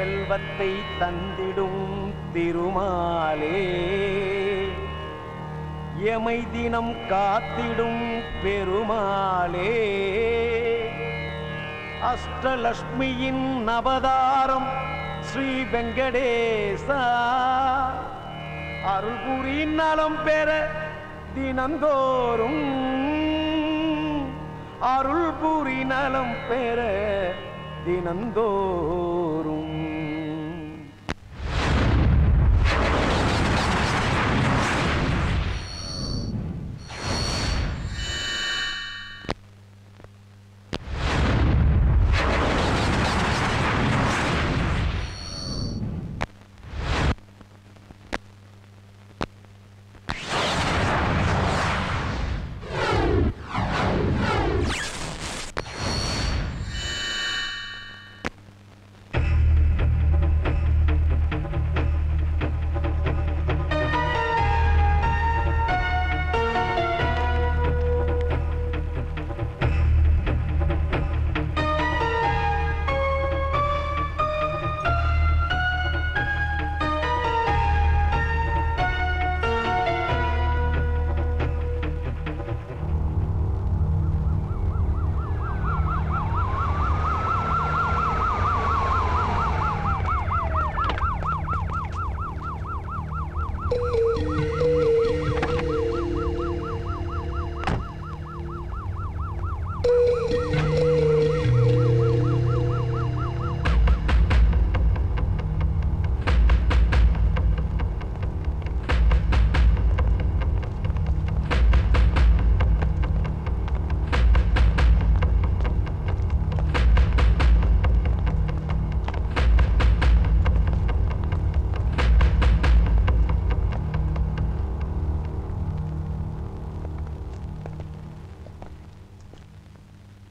செல்வத்தை தந்திடும் திருமாலே. எமை தினம் காத்திடும் பெருமாளே. அஷ்டலட்சுமியின் நவதாரம் ஸ்ரீ வெங்கடேசா. அருள்புரி நலம் பெற தினந்தோறும் அருள்புரி நலம் பெற தினந்தோறும்.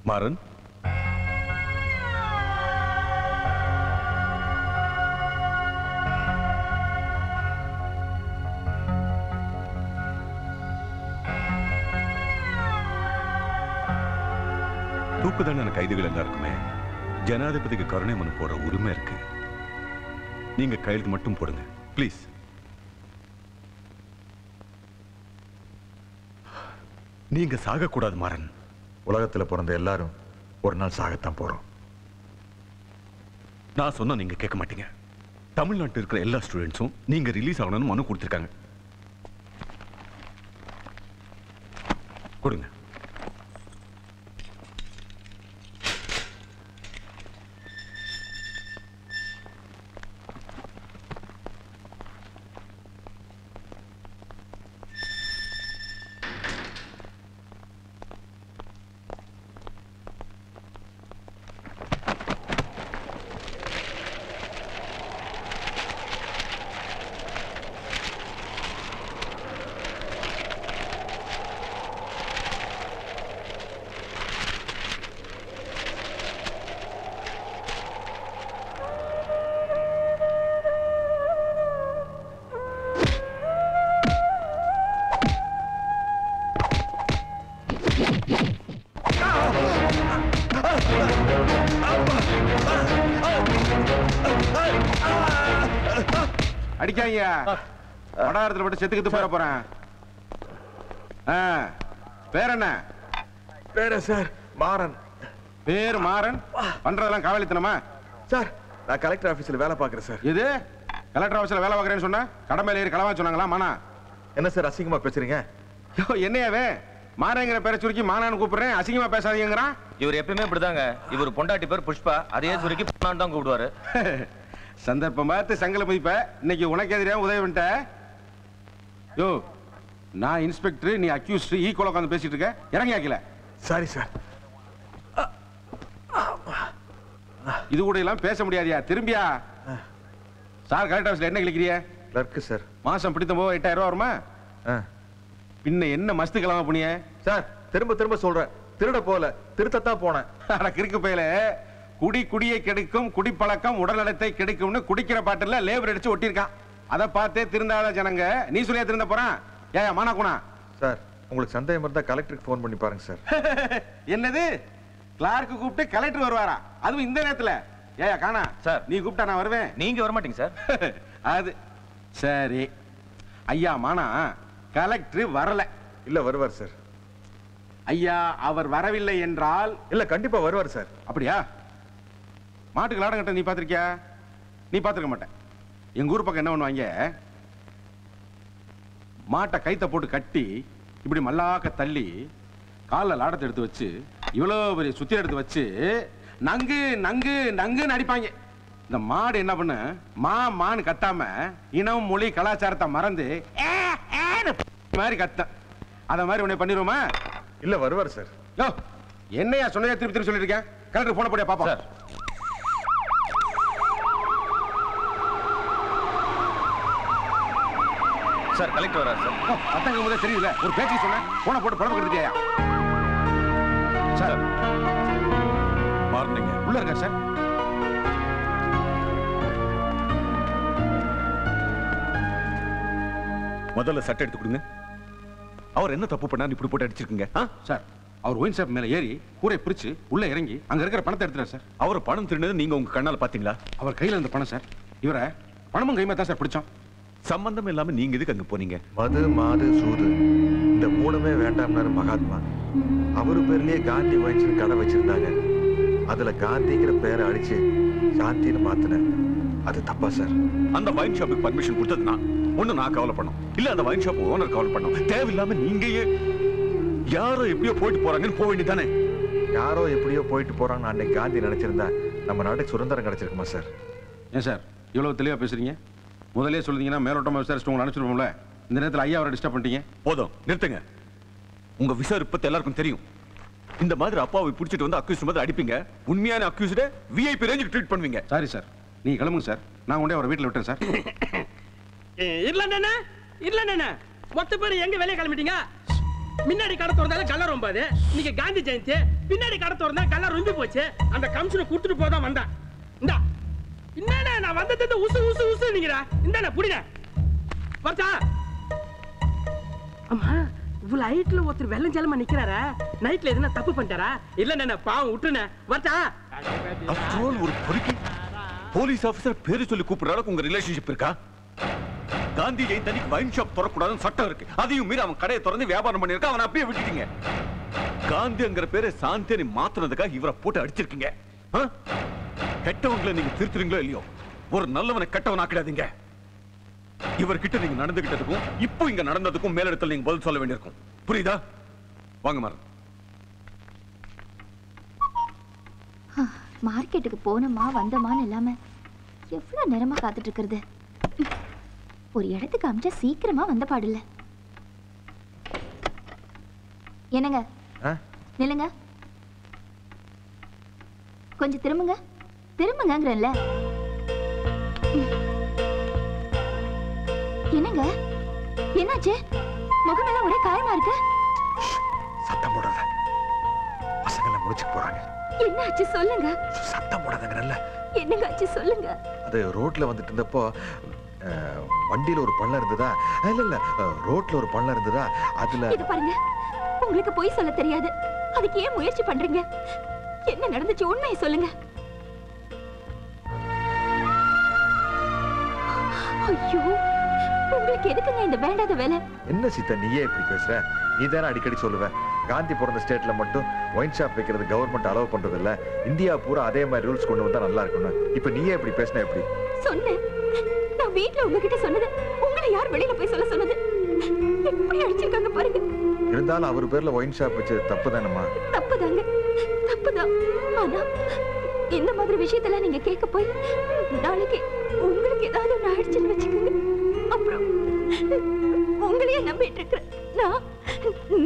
மாறன். தூக்கு தண்டனை கைதிகள் எல்லாருக்குமே ஜனாதிபதிக்கு கருணை மனு போடுற உரிமை இருக்கு. நீங்க கையெழுத்து மட்டும் போடுங்க. ப்ளீஸ் நீங்க சாகக்கூடாது மாறன். உலகத்துல பிறந்த எல்லாரும் ஒரு நாள் சாகத்தான் போறோம். நான் சொன்னா நீங்க கேட்க மாட்டீங்க. தமிழ்நாட்டில் இருக்கிற எல்லா ஸ்டூடெண்ட்ஸும் நீங்க ரிலீஸ் ஆகணும்னு மனு கொடுத்துருக்காங்க. கொடுங்க. அடிக்காங்க வடாரத்துல போட்டு செத்துக்கிட்டு போற போறேன் பேர் என்ன வேற சார் மாறன். பேர் மாறன்? பண்றதெல்லாம் காவலித்தனமா? சார் நான் கலெக்டர் ஆபீஸ்ல வேலை பார்க்கறேன் சார். இது கலெக்டர் ஆஃபீஸ்ல வேலை பார்க்கறேன்னு சொன்னா கடமையில ஏறி களவா சொன்னாங்களா மானா? என்ன சார் அசிங்கமா பேசுறீங்க? யோ என்னையாவே மாறங்கிற பேரை சுருக்கி மானான்னு கூப்பிடுறேன் அசிங்கமா பேசாதீங்கிறான். இவர் எப்பயுமே இப்படிதாங்க. இவர் பொண்டாட்டி பேர் புஷ்பா அதையே சுருக்கி தான் கூப்பிடுவாரு. சந்தர்ப்பம் பார்த்து சங்கல மதிப்ப. இன்னைக்கு உனக்கு எதிரியா உதவி பண்ணிட்ட? யோ நான் இன்ஸ்பெக்டர் நீ அக்யூஸ்ட் ஈக்குவல் உட்காந்து பேசிட்டு இருக்க. இறங்கி ஆக்கல. சாரி சார் இது கூட எல்லாம் பேச முடியாதியா? திரும்பியா? சார் கலெக்டர் ஆஃபீஸ்ல என்ன கிளிக்கிறிய கிளர்க்கு சார் மாசம் பிடித்த போது எட்டாயிரம் ரூபா வருமா. பின்ன என்ன மஸ்து கிளம்ப புனிய சார் திரும்ப திரும்ப சொல்றேன். திருட போல. திருத்தத்தான் போனேன். அட கிறுக்கு பையல. குடி குடியை கெடுக்கும் குடிப்பழக்கம் உடல்நலத்தை கெடுக்கும்னு குடிக்கிற பாட்டுல லேபர் அடிச்சு ஒட்டியிருக்கான். அதை பார்த்தே திருந்தாத ஜனங்க நீ சொல்லியா திருந்த போறான்? ஏயா மானாக்குனா சார் உங்களுக்கு சந்தேகம் இருந்தா கலெக்டருக்கு ஃபோன் பண்ணி பாருங்க சார். என்னது? கிளார்க்கு கூப்பிட்டு கலெக்டர் வருவாரா? அதுவும் இந்த நேரத்துல. ஏயா காணா. சார். நீ கூப்பிட்டா நான் வருவேன். நீங்க வர மாட்டீங்க சார். அது சரி. ஐயா மானா கலெக்டர் வரல. இல்ல வருவார் சார். ஐயா அவர் வரவில்லை என்றால்? இல்ல கண்டிப்பா வருவார் சார். அப்படியா? மாட்டுக்கு லாடம் கட்ட நீ பார்த்திருக்கியா? நீ பார்த்திருக்க மாட்டேன் எங்க ஊர் பக்கம் என்ன பண்ணுவாங்க? மாட்டை கைத்த போட்டு கட்டி இப்படி மல்லாக்க தள்ளி காலில் லாடத்தை எடுத்து வச்சு இவ்வளோ பெரிய சுத்தி எடுத்து வச்சு நங்கு நங்கு நங்குன்னு அடிப்பாங்க. இந்த மாடு என்ன பண்ணு? மா மான்னு கத்தாம இனம் மொழி கலாச்சாரத்தை மறந்து மாதிரி கத்த அத மாதிரி உன்னை பண்ணிடுவோமா இல்ல வருவார் சார். என்னையா சொன்னதே திருப்பி திருப்பி சொல்லிட்டு இருக்கேன் கலெக்டர் போன போடியா பாப்பா சார் கலெக்டர் வராரு சார். அத்தங்க முதல்ல தெரியல ஒரு பேச்சு சொன்னேன். போன போட்டு படம் கொடுத்துட்டியா சார். மாறினீங்க உள்ள இருக்கா சார். முதல்ல சட்டை எடுத்து கொடுங்க. அவர் என்ன தப்பு பண்ணாரு? இப்படி போட்டு அடிச்சிருக்கீங்க? சார். அவர் ஒயின் ஷாப் மேல ஏறி கூரை பிரிச்சு உள்ள இறங்கி அங்க இருக்கிற பணத்தை எடுத்துறாரு சார். அவர் பணம் திருடினது நீங்க உங்க கண்ணால பாத்தீங்களா அவர் கையில இருந்த பணம் சார். இவரை பணமும் கைமா தான் சார் பிடிச்சோம். சம்பந்தம் இல்லாம நீங்க எதுக்கு அங்க போனீங்க? மது மாது சூது. இந்த மூணுமே வேண்டாம்னாரு மகாத்மா. அவரு பேர்லயே காந்தி வயிற்று கடை வச்சிருந்தாங்க. அதுல காந்திங்கிற பேரை அடிச்சு சாந்தின்னு மாத்தினேன் அது தப்பா சார். அந்த வைன் ஷாப்புக்கு பர்மிஷன் கொடுத்தது நான் ஒண்ணு நான் கவலை பண்ணோம் இல்ல அந்த வைன் ஷாப் ஓனர் கவலை பண்ணோம் தேவையில்லாம நீங்க ஏன் யாரோ எப்படியோ போயிட்டு போறாங்கன்னு போக வேண்டியதானே யாரோ எப்படியோ போயிட்டு போறாங்கன்னு அன்னைக்கு காந்தி நினைச்சிருந்தா நம்ம நாட்டுக்கு சுதந்திரம் கிடைச்சிருக்குமா சார்? ஏன் சார்? இவ்வளவு தெளிவா பேசுறீங்க? முதல்லயே சொல்லிட்டீங்கன்னா மேலோட்டமா விசாரிச்சுட்டு உங்களை அனுப்பிச்சிருப்போம்ல இந்த நேரத்தில் ஐயா அவரை டிஸ்டர்ப் பண்ணிட்டீங்க. போதும் நிறுத்துங்க. உங்க விசாரிப்பத்து எல்லாருக்கும் தெரியும். இந்த மாதிரி அப்பாவை பிடிச்சிட்டு வந்து அக்யூஸ் மாதிரி அடிப்பீங்க. உண்மையான அக்யூஸ்ட விஐபி ரேஞ்சுக்கு ட்ரீட் பண்ணுவீங்க. சாரி சார் நீங்க கிளம்புங்க சார் நான் கொண்டே அவரை வீட்டில் விட்டேன் சார் இல்ல இல்ல மொத்த பேர் எங்க வெளியே கிளம்பிட்டீங்க? முன்னாடி கடை திறந்தாலும் கல்ல ரொம்பாது இன்னைக்கு காந்தி ஜெயந்தி பின்னாடி கடை திறந்தா கல்ல ரொம்பி போச்சு. அந்த கமிஷனை கொடுத்துட்டு போதான் வந்தேன். இந்தா. என்னடா நான் வந்தது உசு உசு உசு நீங்கடா இந்தாண்ணா புடிங்க வரச்சா அம்மா இவ்வளவு ஹைட்ல ஒருத்தர் வெள்ளம் ஜலமா நிக்கிறாரா? நைட்ல எதுனா தப்பு பண்ணிட்டாரா? இல்ல நான் பாவம் விட்டுனேன் வரச்சா After ஒரு பொறுக்கி. போலீஸ் ஆபீசர் பேரு சொல்லி கூப்பிடுற அளவுக்கு உங்க ரிலேஷன்ஷிப் இருக்கா? காந்தி ஜெயந்தனிக்கு வைன் ஷாப் திறக்கூடாதுன்னு சட்டம் இருக்கு. அதையும் மீறி அவன் கடையை திறந்து வியாபாரம் பண்ணிருக்கான் அவனை அப்படியே விட்டுட்டீங்க. காந்திங்கிற பேரை சாந்தியனை மாத்துனதுக்காக இவரை போட்டு அடிச்சிருக்கீங்க. கெட்டவங்களை நீங்க திருத்துறீங்களோ இல்லையோ ஒரு நல்லவனை கெட்டவன் ஆக்கிடாதீங்க. இவர்கிட்ட நீங்க நடந்துகிட்டதுக்கும் இப்போ இங்க நடந்ததுக்கும் மேலிடத்தில் நீங்க பதில் சொல்ல வேண்டியிருக்கும். புரியுதா? வாங்க மாறன். மார்க்கெட்டுக்கு போனோமா வந்தோமான்னு இல்லாம எவ்வளவு நேரமா காத்துட்டு இருக்கிறது ஒரு இடத்துக்கு அமிச்சா சீக்கிரமா வந்த பாடில்ல. என்னங்க? நில்லுங்க. கொஞ்சம் திரும்புங்க. திரும்புங்கங்கிறேன்ல. என்னங்க? என்னாச்சு? முகமெல்லாம் ஒரே காயமா இருக்கு. சத்தம் போடாத பசங்களை முடிச்சுட்டு போறாங்க. என்னாச்சு சொல்லுங்க. சத்தம் போடாதங்கிறல்ல. என்னங்க ஆச்சு சொல்லுங்க. அது ரோட்ல வந்துட்டு இருந்தப்போ வண்டியில ஒரு பள்ளம் இருந்ததா? இல்ல இல்ல. ரோட்ல ஒரு பள்ளம் இருந்ததா? அதுல இது பாருங்க. உங்களுக்கு பொய் சொல்ல தெரியாது. அதுக்கு ஏன் முயற்சி பண்றீங்க? என்ன நடந்துச்சு? உண்மையை சொல்லுங்க. ஐயோ உங்களுக்கு எதுக்குங்க இந்த வேண்டாத வேலை? என்ன சீதா நீயே இப்படி பேசுற? நீ தானே அடிக்கடி சொல்லுவ. காந்தி பிறந்த ஸ்டேட்ல மட்டும் ஒயின் ஷாப் வைக்கிறது கவர்மெண்ட் அலோவ் பண்றது இல்ல இந்தியா பூரா அதே மாதிரி ரூல்ஸ் கொண்டு வந்தா நல்லா இருக்கும்னு. இப்ப நீயே இப்படி பேசினா எப்படி? சொன்னேன். நான் வீட்ல உங்ககிட்ட சொன்னது உங்களை யார் வெளியில போய் சொல்ல சொன்னது? எப்படி அடிச்சிருக்காங்க பாருங்க. இருந்தாலும் அவர் பேர்ல ஒயின் ஷாப் வச்சது தப்பு தானம்மா தப்புதாங்க. தப்புதான். ஆனா இந்த மாதிரி விஷயத்துல நீங்க கேட்க போய் நாளைக்கு உங்களுக்கு ஏதாவது ஒண்ணு ஆயிடுச்சுன்னு வச்சுக்கோங்க. அப்புறம் உங்களையே நம்பிட்டு இருக்கிறேன் நான்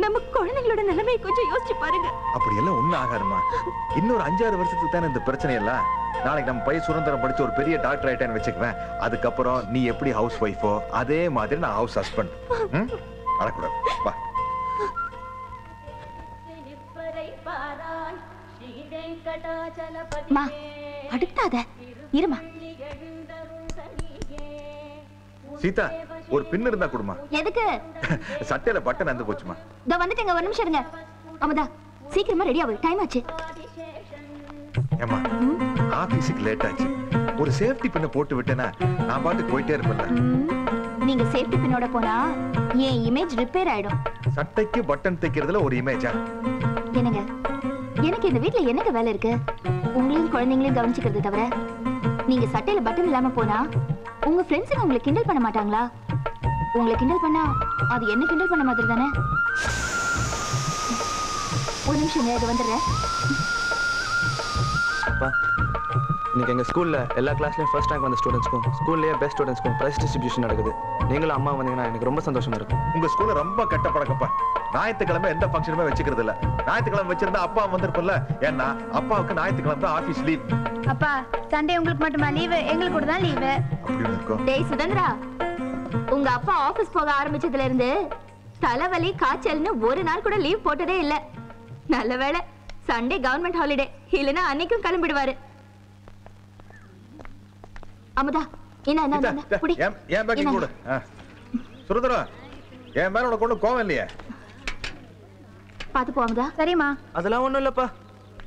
நம்ம குழந்தைங்களோட நிலைமையை கொஞ்சம் யோசிச்சு பாருங்க. அப்படி எல்லாம் ஒண்ணும் ஆகாதும்மா. இன்னொரு அஞ்சாறு வருஷத்துக்கு தானே இந்த பிரச்சனை எல்லாம்? நாளைக்கு நம்ம பையன் சுதந்திரம் படிச்சு ஒரு பெரிய டாக்டர் ஆயிட்டேன்னு வச்சுக்குவேன். அதுக்கப்புறம் நீ எப்படி ஹவுஸ் ஒய்ஃபோ அதே மாதிரி நான் ஹவுஸ் ஹஸ்பண்ட் அழக்கூடாது வா. மா அடுத்தாத இருமா. சீதா ஒரு பின் இருந்தா கொடுமா. எதுக்கு? சட்டையில பட்டன் வந்து போச்சுமா. இதோ வந்துட்டேங்க ஒரு நிமிஷம் இருங்க. அமதா சீக்கிரமா ரெடி ஆகு டைம் ஆச்சு. ஏமா ஆபீஸுக்கு லேட் ஆச்சு. ஒரு சேஃப்டி பின்ன போட்டு விட்டேன்னா நான் பாட்டுக்கு போயிட்டே இருப்பேன்ல. ம், நீங்க சேஃப்டி பின்னோட போனா என் இமேஜ் ரிப்பேர் ஆயிடும். சட்டைக்கு பட்டன் தைக்கிறதுல ஒரு இமேஜா என்னங்க? எனக்கு இந்த வீட்ல என்னங்க வேலை இருக்கு? உங்களையும் குழந்தைங்களையும் கவனிச்சுக்கிறது தவிர நீங்க சட்டையில பட்டன் இல்லாம போனா உங்க ஃப்ரெண்ட்ஸுங்க உங்களை கிண்டல் பண்ண மாட்டாங்களா? உங்களை கிண்டல் பண்ணா அது என்ன கிண்டல் பண்ண மாதிரி தானே? ஒரு நிமிஷம் இது வந்துடுறேன். இன்னைக்கு எங்கள் ஸ்கூலில் எல்லா கிளாஸ்லையும் ஃபர்ஸ்ட் ரேங்க் வந்த ஸ்டூடெண்ட்ஸ்க்கும் ஸ்கூல்லேயே பெஸ்ட் ஸ்டூடெண்ட்ஸ்க்கும் ப்ரைஸ் டிஸ்ட்ரிபியூஷன் நடக்குது. நீங்களும் அம்மா வந்தீங்கன்னா எனக்கு ரொம்ப சந்தோஷமா இருக்கும். உங்க ஸ்கூல்ல ரொம்ப கெட்ட பழக்கப்பா ஞாயிற்றுக்கிழமை எந்த ஃபங்க்ஷனுமே வச்சுக்கிறது இல்ல. ஞாயிற்றுக்கிழமை வச்சிருந்தா அப்பா வந்திருப்பல ஏன்னா அப்பாவுக்கு ஞாயிற்றுக்கிழமை தான் ஆபீஸ் லீவ் அப்பா சண்டே உங்களுக்கு மட்டுமா லீவு எங்களுக்கு கூட தான் லீவு டேய் சுதந்திரா உங்க அப்பா ஆபீஸ் போக ஆரம்பிச்சதுல இருந்து தலைவலி காய்ச்சல்னு ஒரு நாள் கூட லீவ் போட்டதே இல்ல. நல்ல வேளை சண்டே கவர்மெண்ட் ஹாலிடே இல்லனா அன்னைக்கும் கிளம்பிடுவாரு. அமுதா என்ன என்ன, புடி. ஏன் இந்தாங்க. கூட. சுரதரம் என் மேல உனக்கு ஒண்ணும் கோவம் இல்லையே? பாத்து போ அமுதா. சரிம்மா. அதெல்லாம் ஒன்றும் இல்லைப்பா.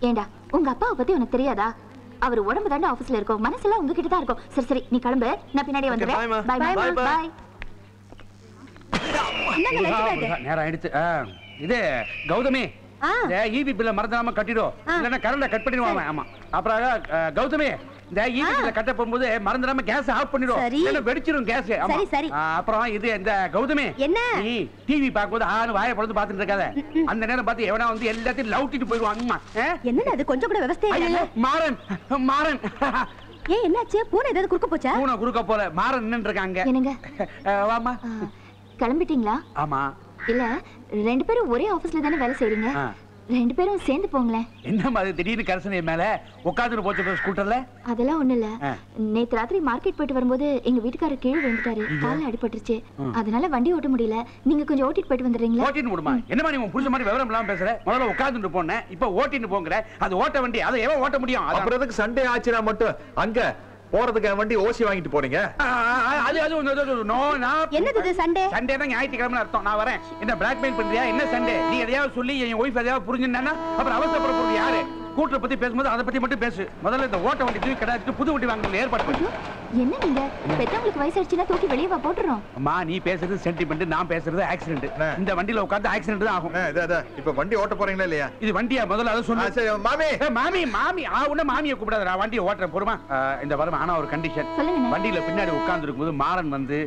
ஏண்டா உங்க அப்பாவை பத்தி உனக்கு தெரியாதா? அவர் உடம்பு தாண்டா ஆபீஸ்ல இருக்கும். மனசெல்லாம் உங்ககிட்ட தான் இருக்கும். சரி சரி நீ கிளம்பு. நான் பின்னாடியே Okay, bye, ma. வந்துடுறேன் பை. பை நேரம் ஆயிடுச்சு. ஆ, இது கௌதமி. ஈபி பில்ல மறந்துடாம கட்டிடும் இல்லைன்னா கரண்ட கட் பண்ணிடுவாங்க ஆமா. அப்புறம் கௌதமி இந்த பில்ல கட்ட போகும்போது மறந்துடாம கேஸ் ஆஃப் பண்ணிடும். இல்லைன்னா வெடிச்சிரும் கேஸ் சரி, சரி. அப்புறம் இது இந்த கௌதமி. என்ன? நீ டிவி பார்க்கும்போது ஆறு வாயை பொழுது பார்த்துட்டு இருக்காத. அந்த நேரம் பார்த்து எவனா வந்து எல்லாத்தையும் லவுட்டிட்டு போயிடுவாங்க என்னடா அது? கொஞ்சம் கூட விவசாய மாறன். மாறன். ஏன் என்னாச்சு? பூனை ஏதாவது குறுக்க போச்சா? பூனை குறுக்க போல. நின்று இருக்காங்க. என்னங்க? வாமா ஆ, கிளம்பிட்டீங்களா? ஆமா. இல்ல ரெண்டு பேரும் ஒரே ஆபீஸ்ல தானே வேலை செய்றீங்க? ஆ. ரெண்டு பேரும் சேர்ந்து போங்களேன். என்ன மாதிரி திடீர்னு கரசனை மேல? உட்காந்துட்டு போச்சு ஸ்கூட்டர்ல அதெல்லாம் ஒண்ணு இல்ல. நேத்து ராத்திரி மார்க்கெட் போயிட்டு வரும்போது எங்க வீட்டுக்காரர் கீழே விழுந்துட்டாரு. கால்ல அடிபட்டுருச்சு. அதனால வண்டி ஓட்ட முடியல. நீங்க கொஞ்சம் ஓட்டிட்டு போயிட்டு வந்துடுறீங்களா? ஓட்டின்னு விடுமா என்னமா நீ உன் புருஷ மாதிரி விவரம் இல்லாம பேசுற? முதல்ல உட்காந்துட்டு போனேன். இப்ப ஓட்டின்னு போங்கிற. அது ஓட்ட வண்டி. அதை எவன் ஓட்ட முடியும். அப்புறம் சண்டே ஆச்சுனா மட்டும் அங்க போறதுக்கு வண்டி ஓசி வாங்கிட்டு போறீங்க அது அது. நோ நான் என்னது இது சண்டே சண்டே? தான் ஞாயிற்றுக்கிழமை அர்த்தம். நான் வரேன். என்ன பிளாக்மெயில் பண்றியா? என்ன சண்டே? நீ எதையாவது சொல்லி என் ஒய்ஃப் எதையாவது புரிஞ்சுனா அப்புறம் அவசரப்பட போறது யாரு? கூட்டரை பத்தி பேசும்போது அதை பத்தி மட்டும் பேசு. முதல்ல இந்த ஓட்ட வண்டி தூக்கி கிடையாது புது வண்டி வாங்க ஏற்பாடு பண்ணு. என்ன நீங்க? பெத்தவங்களுக்கு வயசாயிடுச்சுன்னா தூக்கி வெளியே போட்டுறோம். அம்மா நீ பேசுறது சென்டிமெண்ட் நான் பேசுறது ஆக்சிடென்ட். இந்த வண்டியில உட்கார்ந்து ஆக்சிடென்ட் தான் ஆகும். அண்ணா, இது, இது, இப்ப வண்டி ஓட்ட போறீங்களா இல்லையா? இது வண்டியா? முதல்ல அதை சரி மாமி. மாமி மாமி ஆ உன்ன மாமியை கூப்பிடாத நான் வண்டியை ஓட்டுறேன் பொறுமா? இந்த வரும்? ஆனா ஒரு கண்டிஷன். வண்டியில பின்னாடி உட்கார்ந்து இருக்கும்போது மாறன் வந்து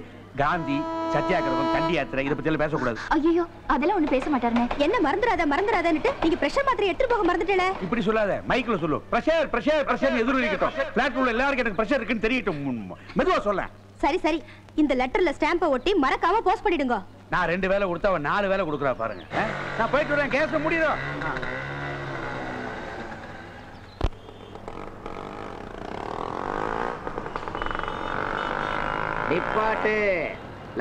காந்தி சத்தியாகிரகம் தண்டி யாத்திரை இதை பத்தி பேசக்கூடாது. ஐயோ அதெல்லாம் ஒண்ணு பேச மாட்டாருனே. என்ன மறந்துடாத மறந்துடாதன்னுட்டு நீங்க பிரஷர் மாத்திரை எடுத்துட்டு போக மறந்துட்டல இப்படி சொல்லாத மைக்ல சொல்லு. பிரஷர் பிரஷர் பிரஷர் எதிர் இருக்கட்டும் பிளாட் உள்ள எல்லாருக்கும் எனக்கு பிரஷர் இருக்குன்னு தெரியட்டும். மெதுவா சொல்ல. சரி சரி. இந்த லெட்டர்ல ஸ்டாம்பை ஒட்டி மறக்காம போஸ்ட் பண்ணிடுங்க. நான் ரெண்டு வேலை கொடுத்தா அவன் நாலு வேலை கொடுக்குறா பாருங்க? நான் போயிட்டு வரேன். கேஸ் முடியும் நிப்பாட்டு.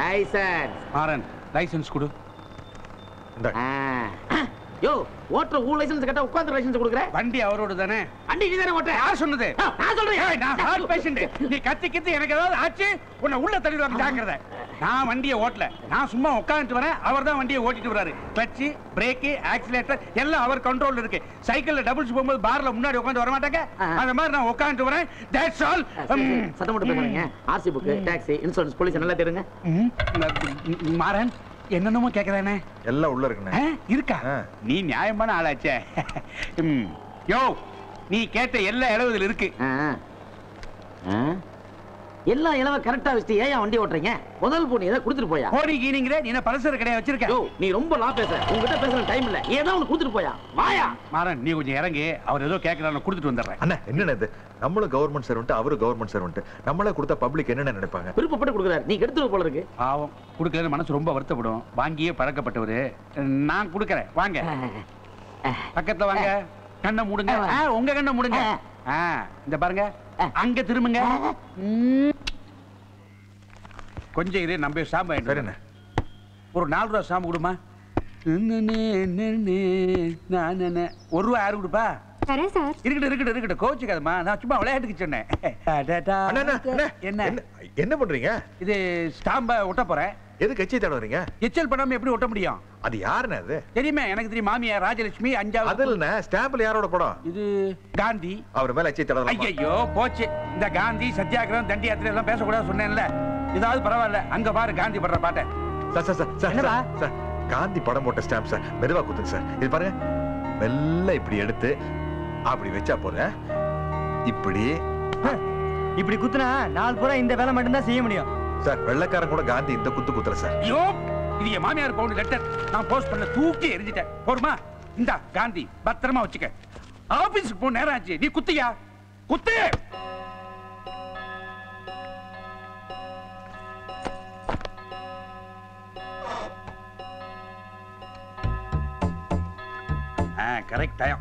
லைசன்ஸ் மாறன் லைசென்ஸ் கொடு. யோ ஓட்டுற ஊ லைசன்ஸ் கேட்டா உட்கார்ந்து லைசன்ஸ் கொடுக்குற? வண்டி அவரோட தானே? வண்டி நீ தானே ஓட்டுற? யார் சொன்னது? நான் சொல்றேன். நான் ஹார்ட் பேஷண்ட் நீ கத்தி கத்தி எனக்கு ஏதாவது ஆச்சு? உன்னை உள்ள தள்ளிடுவாங்க ஜாக்கிரதை. நான் வண்டியை ஓட்டல. நான் சும்மா உட்காந்துட்டு வரேன். அவர் தான் வண்டியை ஓட்டிட்டு வராரு கிளட்ச் பிரேக் ஆக்சிலேட்டர் எல்லாம் அவர் கண்ட்ரோல்ல இருக்கு. சைக்கிள்ல டபுள்ஸ் போகும்போது பார்ல முன்னாடி உட்காந்து வர மாட்டாங்க. அந்த மாதிரி நான் உட்காந்துட்டு வரேன். தட்ஸ் ஆல் சத்தம் போட்டு பேசுறீங்க RC book taxi insurance police நல்லா தெரியுங்க மாறன் என்னென்னமோ கேக்குறானே எல்லாம் உள்ள இருக்குண்ணே. இருக்கா. நீ நியாயமான ஆளாச்சே. ம். யோ நீ கேட்ட எல்லா இளவுதுல இருக்கு. ஆ. ஆ? எல்லா இளவ கரெக்டா வச்சுட்டு ஏன் வண்டி ஓட்டுறீங்க? முதல் பொண்ணு ஏதாவது கொடுத்துட்டு போயா? கோடி கீனிங்கிற நீ என்ன பலசர கிடையாது வச்சிருக்க? யோ நீ ரொம்ப லா பேசுற. உங்ககிட்ட பேசுற டைம் இல்ல. ஏதோ ஒன்று கொடுத்துட்டு போயா? வாயா. மாறன் நீ கொஞ்சம் இறங்கி. அவர் ஏதோ கேட்கறான்னு கொடுத்துட்டு வந்துடுறேன். அண்ணா என்னண்ணே இது? நம்மளும் கவர்மெண்ட் சர்வெண்ட் அவரு கவர்மெண்ட் சர்வெண்ட் நம்மளே கொடுத்தா பப்ளிக் என்னென்ன நினைப்பாங்க? விருப்பப்பட்டு கொடுக்குறாரு. நீ கெடுத்துருவ போல இருக்கு. பாவம். கொடுக்கலன்னு மனசு ரொம்ப வருத்தப்படும். வாங்கியே பழக்கப்பட்டவரு. நான் கொடுக்கறேன். வாங்க. பக்கத்துல வாங்க. கண்ணை மூடுங்க. உங்க கண்ணை மூடுங்க. இந்த பாருங்க. அங்க திரும்புங்க. ம். கொஞ்சம் இரு நம்ப சாம்பு சரிண்ணே. ஒரு நாலு ரூபா சாம்பு கொடுமா? ஒரு ரூபா யாரு கொடுப்பா? தரேன் சார். இருக்கட்டும் இருக்கட்டும் இருக்கட்டும். கோச்சுக்காதம்மா நான் சும்மா விளையாட்டுக்கு சொன்னேன். என்ன? என்ன? பண்றீங்க? இது ஸ்டாம்ப ஒட்ட போறேன். எதுக்கு எச்சை தேட வரீங்க எச்சல் பண்ணாம எப்படி ஒட்ட முடியும்? அது யாருண்ணே அது? தெரியுமே? எனக்கு தெரியும் மாமியார் ராஜலட்சுமி அஞ்சாவது அதுல ஸ்டாம்ப்ல யாரோட படம்? இது காந்தி. அவர் மேல எச்சை தேட ஐயோ போச்சு. இந்த காந்தி சத்தியாகிரகம் தண்டி யாத்திரை எல்லாம் பேசக்கூடாது சொன்னேன்ல. இதாவது பரவாயில்ல அங்க பாரு காந்தி படுற பாட்டை. Sir sir sir sir Gandhi படம் போட்ட ஸ்டாம்ப் சார் மெதுவா குத்துங்க சார். இது பாருங்க. மெல்ல இப்படி எடுத்து அப்படி வச்சா போதும். இப்படி. இப்படி குத்துனா நாலு பூரா இந்த வேலை மட்டும்தான் செய்ய முடியும். சார் வெள்ளக்காரன் கூட காந்தி இந்த குத்து குத்துற சார். ஐயோ இது என் மாமியார் பவுண்ட் லெட்டர் நான் போஸ்ட் பண்ண தூக்கி எரிஞ்சிட்டேன் போருமா? இந்தா காந்தி பத்திரமா வச்சுக்க. ஆபீஸ்க்கு போ நேரம் ஆச்சு. நீ குத்தியா? குத்து! கரெக்ட் டைம்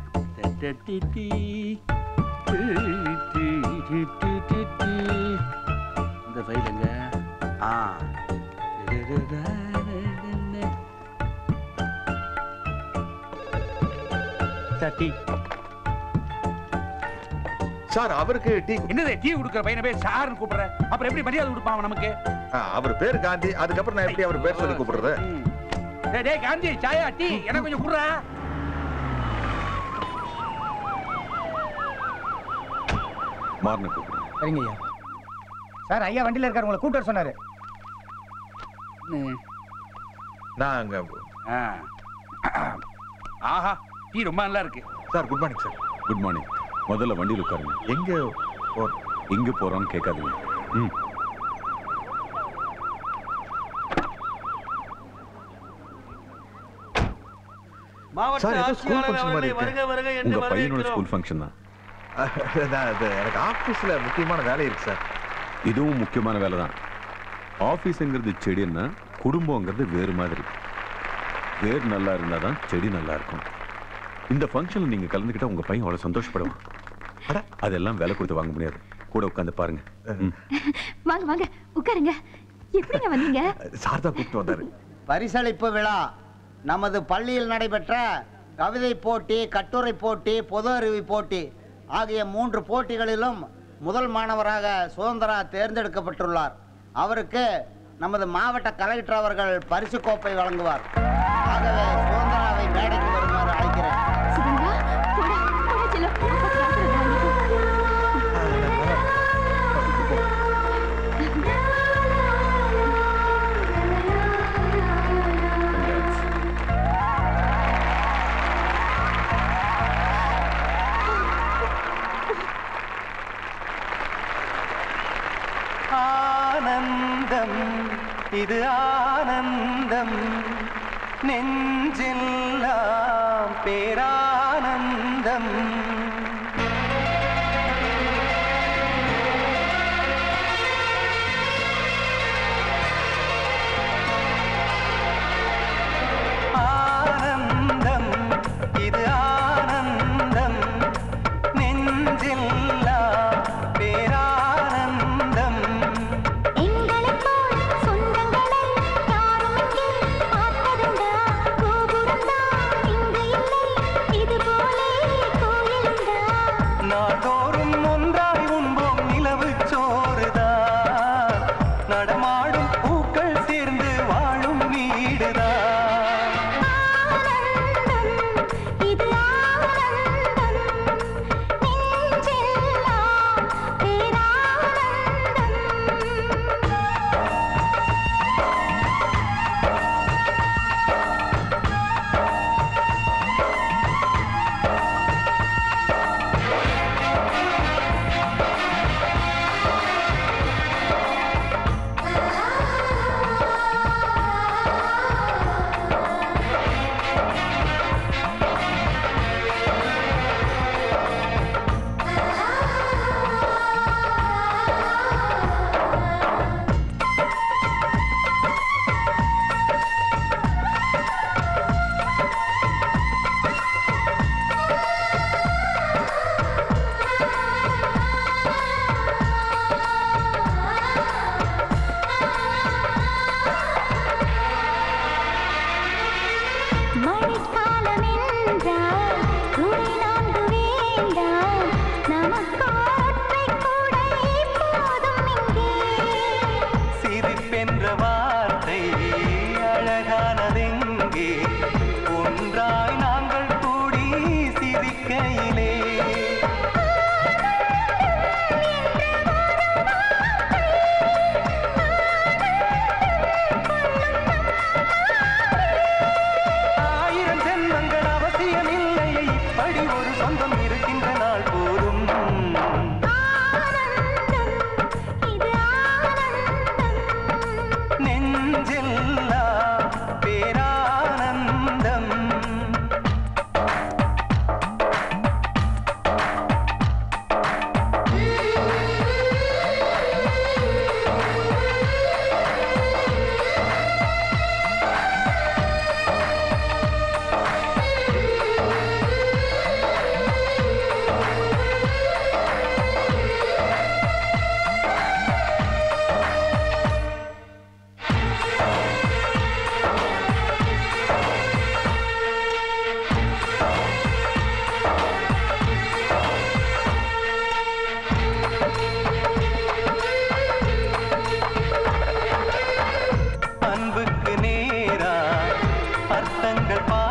இந்த ஃபைல் ஆ. சட்டி சார் அவருக்கு டீ என்னது டீ கொடுக்குற பையனை போய் சார்னு கூப்பிடுற? அப்புறம் எப்படி மரியாதை கொடுப்பான் நமக்கு? அவர் பேர் காந்தி. அதுக்கப்புறம் நான் எப்படி அவர் பேர் சொல்லி கூப்பிடுறது? டேய் டேய் காந்தி சாயா டீ. எனக்கு கொஞ்சம் குடுறா? மாறின கூப்பிடுங்க. சரிங்க ஐயா. சார் ஐயா வண்டியில இருக்காரு உங்களை கூட்டு வர சொன்னாரு. நான் அங்க ஆ. ஆஹா டீ ரொம்ப நல்லா இருக்கு. Sir good morning sir. Good morning முதல்ல வண்டியில் உட்காருங்க. எங்க போ- எங்க போறோம்னு கேட்காதீங்க. ம். சார், ஏதோ ஆட்சியாளர் function மாதிரி இருக்கு. உங்க பையனோட ஸ்கூல் ஃபங்க்ஷன் தான். எனக்கு ஆபீஸ்ல முக்கியமான வேலை இருக்கு சார். இதுவும் முக்கியமான வேலை தான் ஆஃபீஸுங்கிறது செடின்னா குடும்பங்கிறது வேறு மாதிரி. வேர் நல்லா இருந்தால் தான் செடி நல்லா இருக்கும். இந்த ஃபங்க்ஷனில் நீங்கள் கலந்துக்கிட்டா உங்கள் பையன் அவ்வளோ சந்தோஷப்படுவான். அட அதெல்லாம் விலை கொடுத்து வாங்க முடியாது. கூட உட்காந்து பாருங்க. வாங்க வாங்க உட்காருங்க. எப்படிங்க வந்தீங்க? சார் தான் கூப்பிட்டு வந்தாரு. பரிசளிப்பு விழா. நமது பள்ளியில் நடைபெற்ற கவிதை போட்டி கட்டுரை போட்டி பொது அறிவு போட்டி ஆகிய மூன்று போட்டிகளிலும் முதல் மாணவராக சுதந்திரா தேர்ந்தெடுக்கப்பட்டுள்ளார். அவருக்கு நமது மாவட்ட கலெக்டர் அவர்கள் பரிசு கோப்பை வழங்குவார். ஆகவே இது ஆனந்தம். நெஞ்செல்லாம் பேரா சத்தங்கள் பா